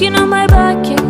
Looking on my back and